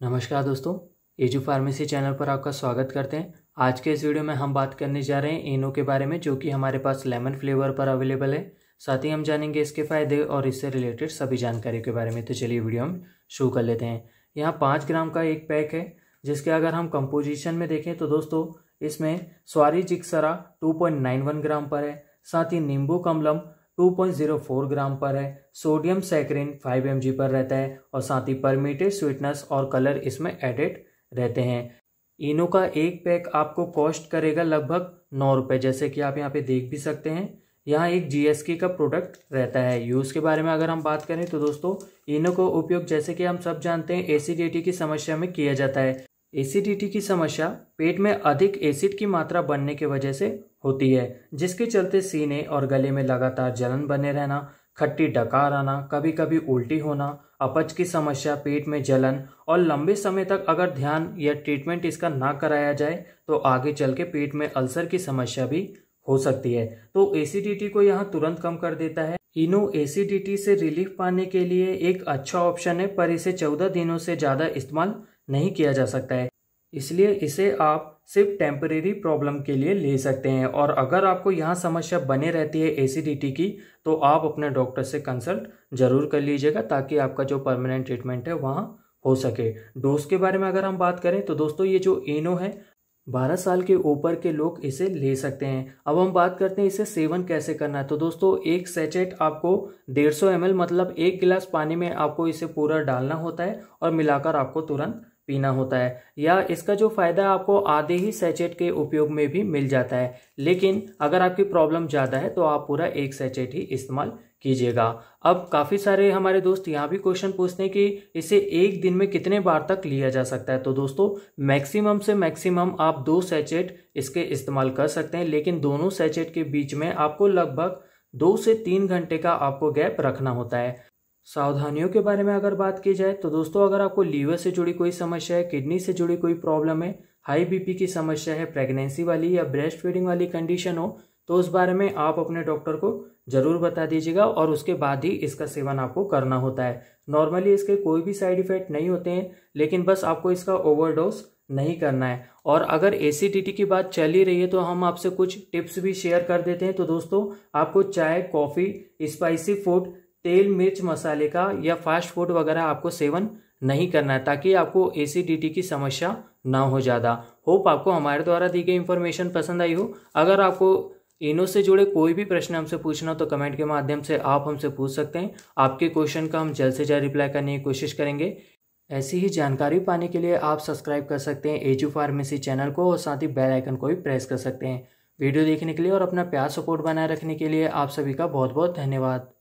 नमस्कार दोस्तों, edu pharmacy channel पर आपका स्वागत करते हैं। आज के इस वीडियो में हम बात करने जा रहे हैं इनो के बारे में, जो कि हमारे पास लेमन फ्लेवर पर अवेलेबल है। साथ ही हम जानेंगे इसके फ़ायदे और इससे रिलेटेड सभी जानकारी के बारे में। तो चलिए वीडियो हम शुरू कर लेते हैं। यहाँ पाँच ग्राम का एक पैक है, जिसके अगर हम कंपोजिशन में देखें तो दोस्तों, इसमें स्वारी जिक्सरा टू ग्राम पर है। साथ ही नींबू कमलम 2.04 ग्राम पर है। सोडियम सैक्रिन 5 एम पर रहता है और साथ ही परमिटेड स्वीटनेस और कलर इसमें एडेड रहते हैं। इनो का एक पैक आपको कॉस्ट करेगा लगभग नौ रुपये जैसे कि आप यहाँ पे देख भी सकते हैं। यहाँ एक जीएसके का प्रोडक्ट रहता है। यूज़ के बारे में अगर हम बात करें तो दोस्तों, इनो का उपयोग जैसे कि हम सब जानते हैं एसिडिटी की समस्या में किया जाता है। एसिडिटी की समस्या पेट में अधिक एसिड की मात्रा बनने की वजह से होती है, जिसके चलते सीने और गले में लगातार जलन बने रहना, खट्टी डकार आना कभी कभी उल्टी होना, अपच की समस्या, पेट में जलन और लंबे समय तक अगर ध्यान या ट्रीटमेंट इसका ना कराया जाए तो आगे चल के पेट में अल्सर की समस्या भी हो सकती है। तो एसिडिटी को यहाँ तुरंत कम कर देता है। इनो एसिडिटी से रिलीफ पाने के लिए एक अच्छा ऑप्शन है, पर इसे चौदह दिनों से ज़्यादा इस्तेमाल नहीं किया जा सकता है। इसलिए इसे आप सिर्फ़ टेम्परेरी प्रॉब्लम के लिए ले सकते हैं। और अगर आपको यहाँ समस्या बने रहती है एसिडिटी की तो आप अपने डॉक्टर से कंसल्ट ज़रूर कर लीजिएगा ताकि आपका जो परमानेंट ट्रीटमेंट है वहाँ हो सके। डोज के बारे में अगर हम बात करें तो दोस्तों ये जो एनो है, बारह साल के ऊपर के लोग इसे ले सकते हैं। अब हम बात करते हैं इसे सेवन कैसे करना है। तो दोस्तों, एक सेचेट आपको डेढ़ सौ मतलब एक गिलास पानी में आपको इसे पूरा डालना होता है और मिलाकर आपको तुरंत पीना होता है, या इसका जो फ़ायदा आपको आधे ही सैचेट के उपयोग में भी मिल जाता है। लेकिन अगर आपकी प्रॉब्लम ज़्यादा है तो आप पूरा एक सैचेट ही इस्तेमाल कीजिएगा। अब काफ़ी सारे हमारे दोस्त यहाँ भी क्वेश्चन पूछते हैं कि इसे एक दिन में कितने बार तक लिया जा सकता है? तो दोस्तों, मैक्सिमम से मैक्सिमम आप दो सैचेट इसके इस्तेमाल कर सकते हैं, लेकिन दोनों सैचेट के बीच में आपको लगभग दो से तीन घंटे का आपको गैप रखना होता है। सावधानियों के बारे में अगर बात की जाए तो दोस्तों, अगर आपको लीवर से जुड़ी कोई समस्या है, किडनी से जुड़ी कोई प्रॉब्लम है, हाई बीपी की समस्या है, प्रेगनेंसी वाली या ब्रेस्ट फीडिंग वाली कंडीशन हो तो उस बारे में आप अपने डॉक्टर को ज़रूर बता दीजिएगा और उसके बाद ही इसका सेवन आपको करना होता है। नॉर्मली इसके कोई भी साइड इफ़ेक्ट नहीं होते हैं, लेकिन बस आपको इसका ओवरडोज नहीं करना है। और अगर एसिडिटी की बात चल ही रही है तो हम आपसे कुछ टिप्स भी शेयर कर देते हैं। तो दोस्तों, आपको चाय, कॉफ़ी, स्पाइसी फ़ूड तेल, मिर्च मसाले का या फास्ट फ़ूड वगैरह आपको सेवन नहीं करना है, ताकि आपको एसिडिटी की समस्या ना हो ज़्यादा। होप आपको हमारे द्वारा दी गई इन्फॉर्मेशन पसंद आई हो। अगर आपको इनो से जुड़े कोई भी प्रश्न हमसे पूछना हो तो कमेंट के माध्यम से आप हमसे पूछ सकते हैं। आपके क्वेश्चन का हम जल्द से जल्द रिप्लाई करने की कोशिश करेंगे। ऐसी ही जानकारी पाने के लिए आप सब्सक्राइब कर सकते हैं एजू फार्मेसी चैनल को और साथ ही बेल आइकन को भी प्रेस कर सकते हैं। वीडियो देखने के लिए और अपना प्यार सपोर्ट बनाए रखने के लिए आप सभी का बहुत बहुत धन्यवाद।